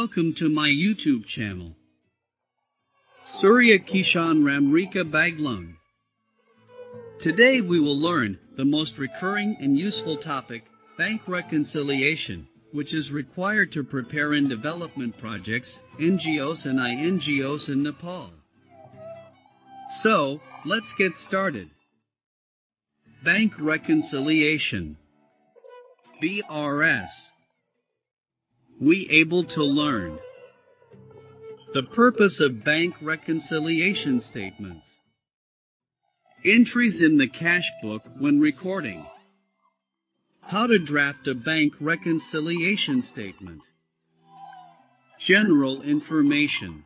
Welcome to my YouTube channel. Surya Kishan Ramrekha Baglung. Today we will learn the most recurring and useful topic, bank reconciliation, which is required to prepare in development projects, NGOs and INGOs in Nepal. So, let's get started. Bank reconciliation. BRS. We able to learn. The purpose of bank reconciliation statements. Entries in the cash book when recording. How to draft a bank reconciliation statement. General information.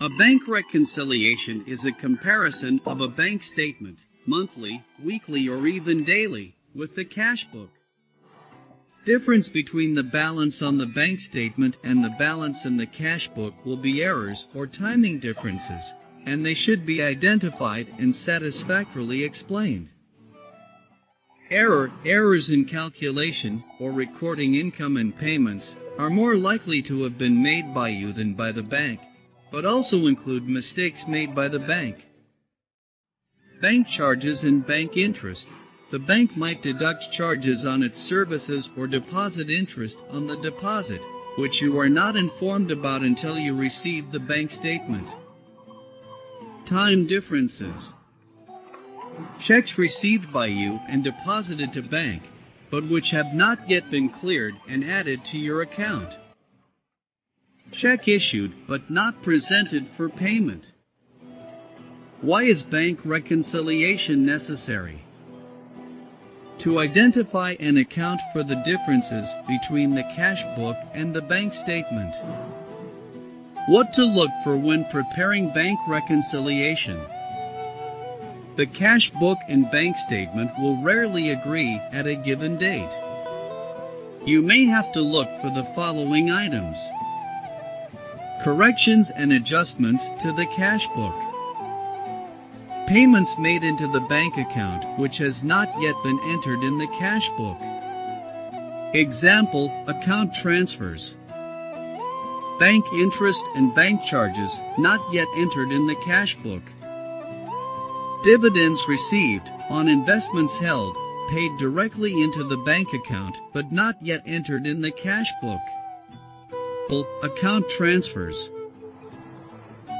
A bank reconciliation is a comparison of a bank statement, monthly, weekly, or even daily, with the cash book. Difference between the balance on the bank statement and the balance in the cash book will be errors or timing differences, and they should be identified and satisfactorily explained. Error, errors in calculation or recording income and payments are more likely to have been made by you than by the bank but also include mistakes made by the bank. Bank charges and bank interest. The bank might deduct charges on its services or deposit interest on the deposit, which you are not informed about until you receive the bank statement. Time differences. Checks received by you and deposited to bank, but which have not yet been cleared and added to your account. Check issued but not presented for payment. Why is bank reconciliation necessary? To identify and account for the differences between the cash book and the bank statement. What to look for when preparing bank reconciliation. The cash book and bank statement will rarely agree at a given date. You may have to look for the following items. Corrections and adjustments to the cash book. Payments made into the bank account which has not yet been entered in the cash book. Example, account transfers. Bank interest and bank charges not yet entered in the cash book. Dividends received on investments held paid directly into the bank account but not yet entered in the cash book. Account transfers.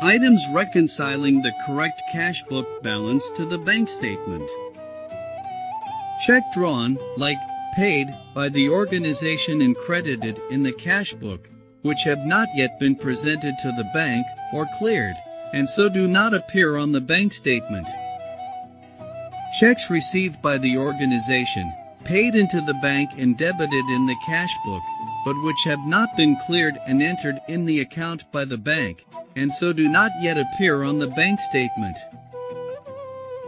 Items reconciling the correct cash book balance to the bank statement. Check drawn, like paid, by the organization and credited in the cash book, which have not yet been presented to the bank or cleared, and so do not appear on the bank statement. Checks received by the organization, paid into the bank and debited in the cash book, but which have not been cleared and entered in the account by the bank, and so do not yet appear on the bank statement.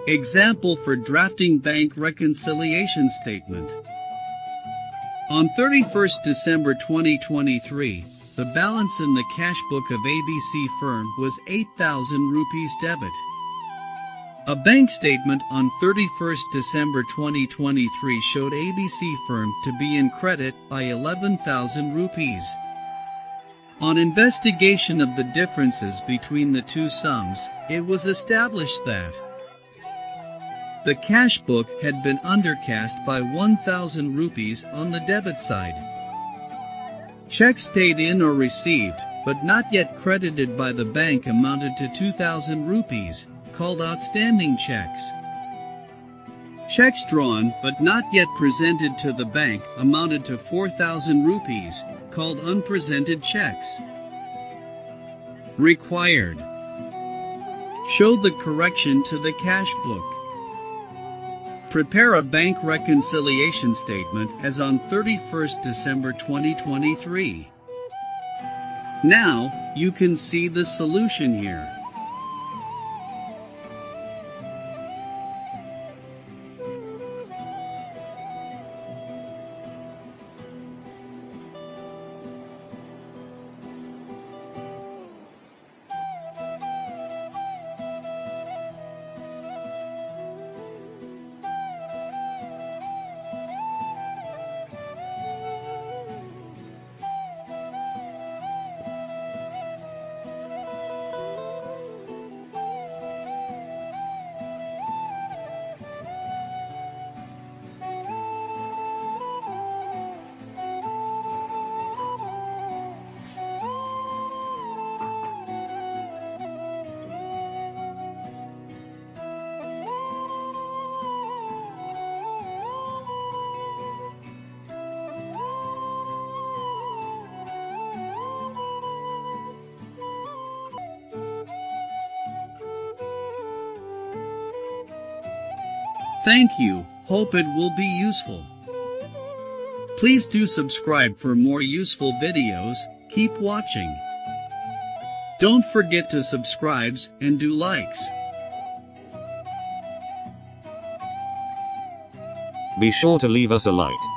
Example for drafting bank reconciliation statement. On 31st December 2023, the balance in the cash book of ABC firm was 8,000 rupees debit. A bank statement on 31st December 2023 showed ABC firm to be in credit by 11,000 rupees. On investigation of the differences between the two sums, it was established that the cash book had been undercast by 1,000 rupees on the debit side. Checks paid in or received, but not yet credited by the bank amounted to 2,000 rupees called outstanding checks. Checks drawn but not yet presented to the bank amounted to 4,000 rupees, called unpresented checks. Required. Show the correction to the cash book. Prepare a bank reconciliation statement as on 31st December 2023. Now, you can see the solution here. Thank you, hope it will be useful. Please do subscribe for more useful videos, keep watching. Don't forget to subscribes and do likes. Be sure to leave us a like.